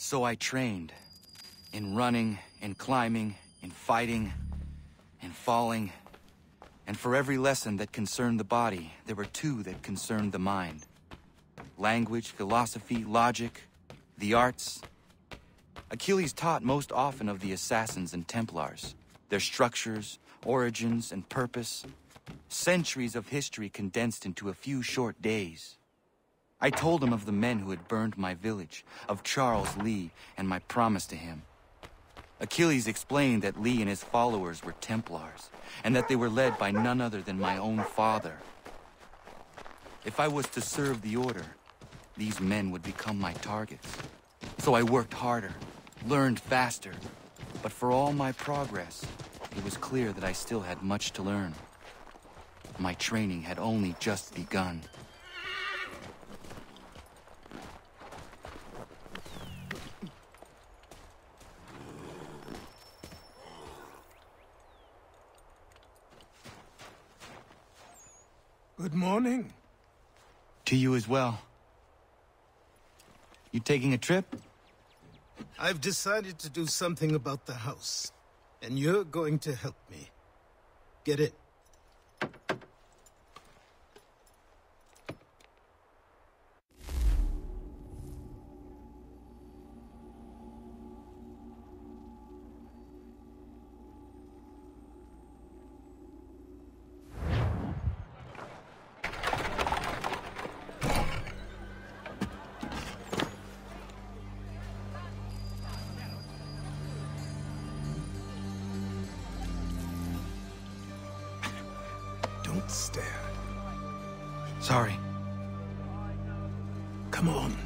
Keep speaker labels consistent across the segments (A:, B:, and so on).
A: So I trained. In running, in climbing, in fighting, in falling. And for every lesson that concerned the body, there were two that concerned the mind. Language, philosophy, logic, the arts. Achilles taught most often of the Assassins and Templars, their structures, origins, and purpose. Centuries of history condensed into a few short days. I told him of the men who had burned my village, of Charles Lee, and my promise to him. Achilles explained that Lee and his followers were Templars, and that they were led by none other than my own father. If I was to serve the Order, these men would become my targets. So I worked harder, learned faster, but for all my progress, it was clear that I still had much to learn. My training had only just begun.
B: Good morning.
A: To you as well. You taking a trip?
B: I've decided to do something about the house, and you're going to help me. Get it?
A: Sorry.
B: Come on.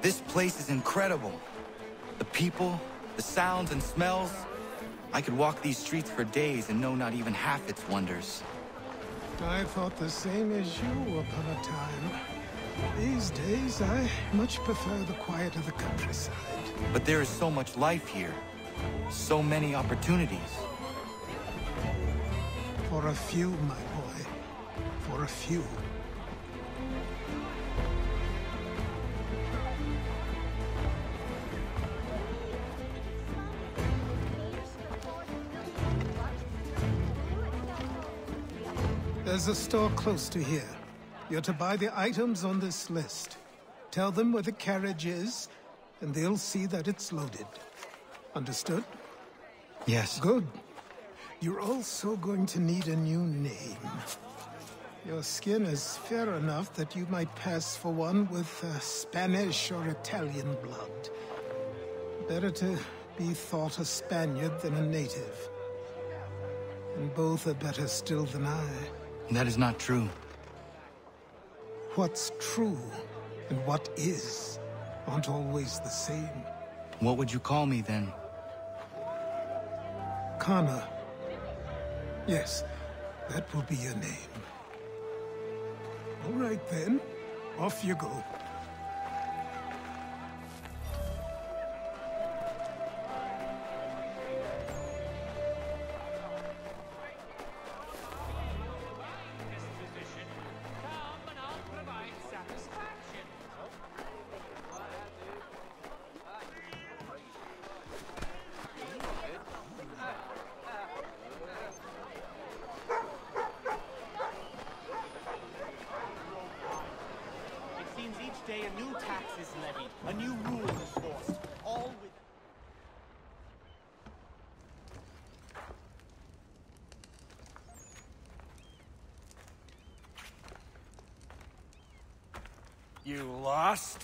A: This place is incredible. The people, the sounds and smells. I could walk these streets for days and know not even half its wonders.
B: I thought the same as you upon a time. These days, I much prefer the quiet of the countryside.
A: But there is so much life here. So many opportunities.
B: For a few, my boy. For a few. There's a store close to here. You're to buy the items on this list. Tell them where the carriage is, and they'll see that it's loaded. Understood?
A: Yes.
B: Good. You're also going to need a new name. Your skin is fair enough that you might pass for one with uh, Spanish or Italian blood. Better to be thought a Spaniard than a native. And both are better still than I.
A: That is not true.
B: What's true and what is aren't always the same.
A: What would you call me then?
B: Connor. Yes, that will be your name. All right then, off you go.
C: You lost?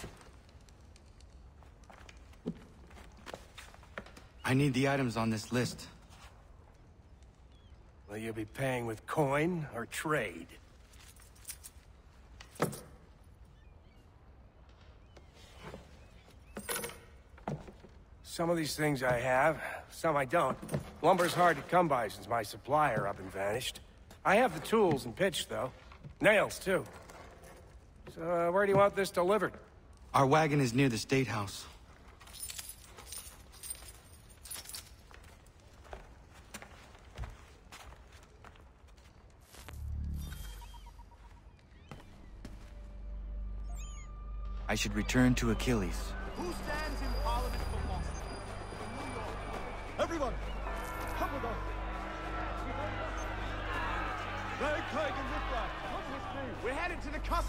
A: I need the items on this list.
C: Will you be paying with coin or trade? Some of these things I have, some I don't. Lumber's hard to come by since my supplier up and vanished. I have the tools and pitch, though. Nails, too. So, uh, where do you want this delivered?
A: Our wagon is near the State House. I should return to Achilles.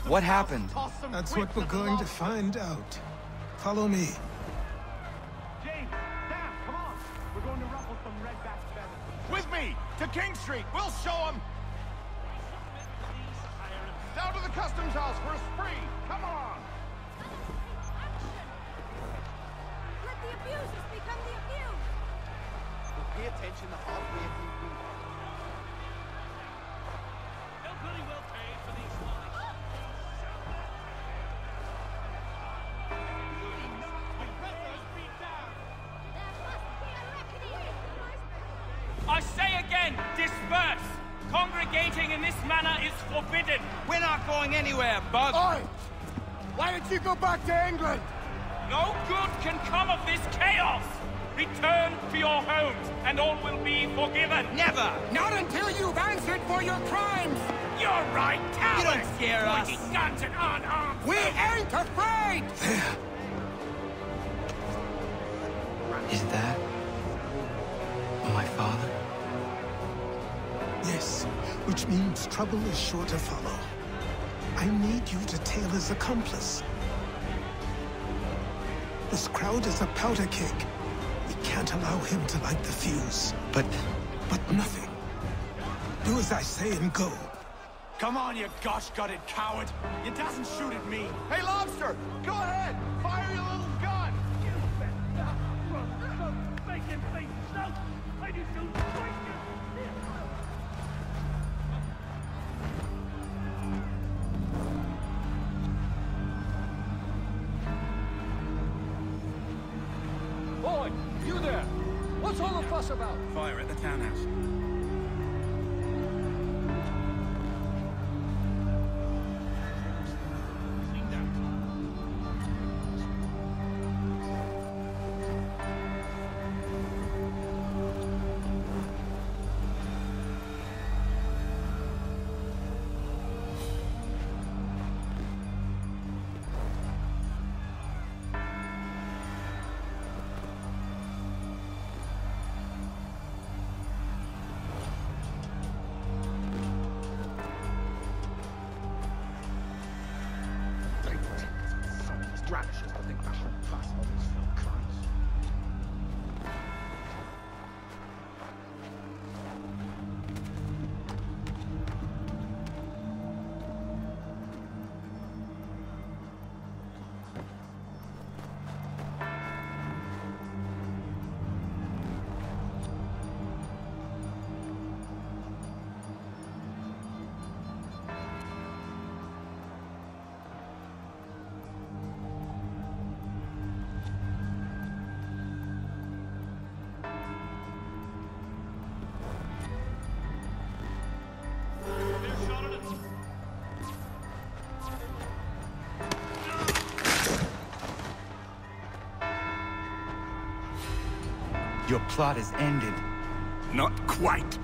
A: What
D: house.
A: happened?
D: Toss some
B: That's what we're going to find out. Follow me.
D: James, Sam, come on. We're going to ruffle some redback feathers.
E: With me to King Street. We'll show them. Down to the customs house for a spree. Come on.
F: Let the abusers become the abused.
D: We'll pay attention the hard
G: say again, disperse! Congregating in this manner is forbidden.
H: We're not going anywhere, Bug.
E: Oi! Why don't you go back to England?
G: No good can come of this chaos. Return to your homes, and all will be forgiven.
H: Never!
C: Not until you've answered for your crimes!
G: You're right,
H: You don't scare us.
G: Pointing guns and unarmed.
C: We ain't afraid!
B: There.
A: Is that... my father?
B: Yes, which means trouble is sure to follow. I need you to tail his accomplice. This crowd is a powder keg. We can't allow him to light the fuse.
A: But...
B: But nothing. Do as I say and go.
D: Come on, you gosh-gutted coward. You doesn't shoot at me.
E: Hey, Lobster, go ahead.
I: Fuss about?
H: Fire at the townhouse.
A: Your plot is ended.
H: Not quite.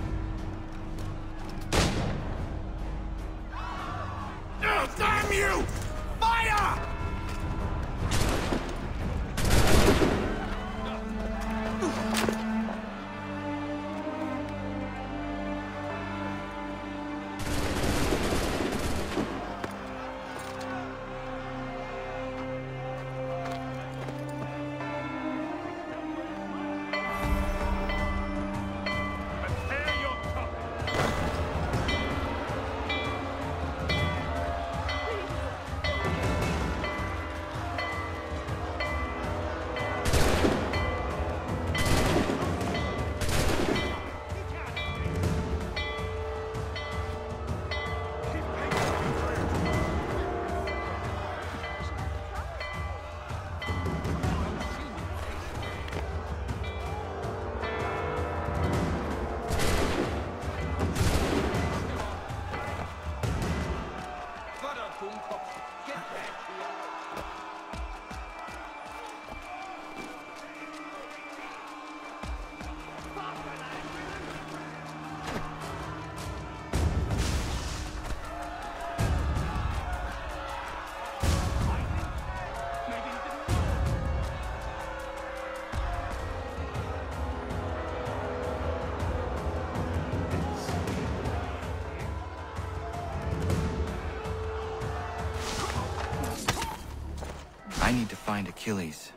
A: Achilles.